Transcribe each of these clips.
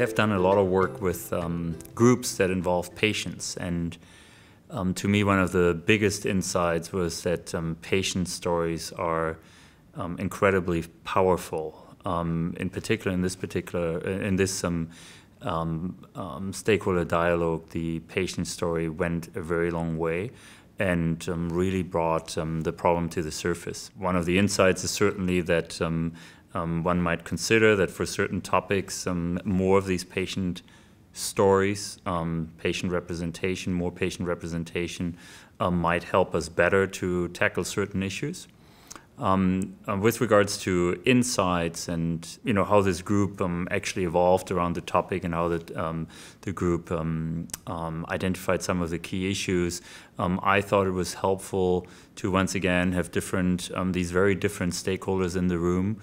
have done a lot of work with um, groups that involve patients, and um, to me, one of the biggest insights was that um, patient stories are um, incredibly powerful. Um, in particular, in this particular, in this um, stakeholder dialogue, the patient story went a very long way and um, really brought um, the problem to the surface. One of the insights is certainly that um, um, one might consider that for certain topics, um, more of these patient stories, um, patient representation, more patient representation uh, might help us better to tackle certain issues. Um, uh, with regards to insights and you know how this group um, actually evolved around the topic and how the, um, the group um, um, identified some of the key issues, um, I thought it was helpful to once again have different these very different stakeholders in the room.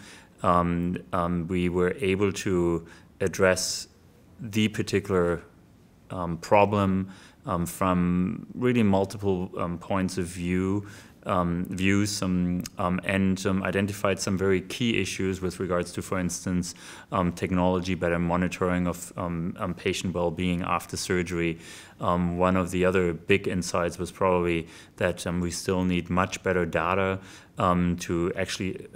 we were able to address the particular problem from really multiple points of view um, views um, and um, identified some very key issues with regards to, for instance, um, technology, better monitoring of um, um, patient well-being after surgery. one of the other big insights was probably that we still need much better data to actually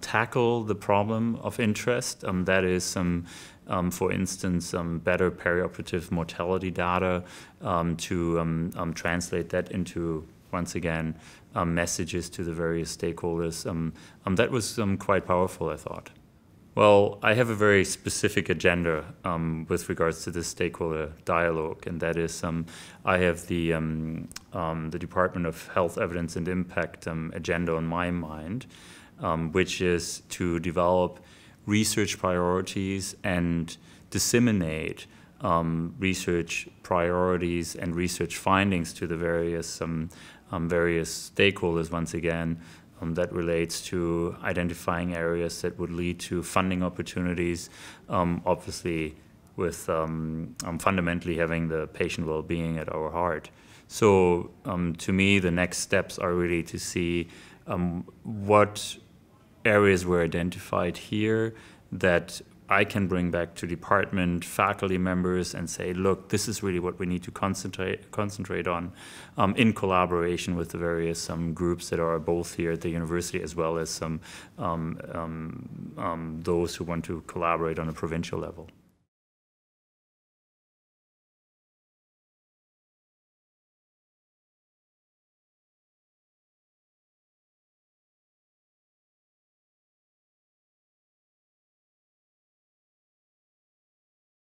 tackle the problem of interest. that is some um, for instance, um, better perioperative mortality data um, to translate that into once again, um, messages to the various stakeholders. Um, um, that was um, quite powerful, I thought. Well, I have a very specific agenda um, with regards to this stakeholder dialogue, and that is um, I have the, um, the Department of Health Evidence and Impact agenda on my mind, which is to develop research priorities and disseminate um, research priorities and research findings to the various um, um, various stakeholders once again um, that relates to identifying areas that would lead to funding opportunities um, obviously with um, fundamentally having the patient well-being at our heart. So to me the next steps are really to see what areas were identified here that I can bring back to department faculty members and say, look, this is really what we need to concentrate concentrate on, um, in collaboration with the various um, groups that are both here at the university as well as some um, um, um those who want to collaborate on a provincial level.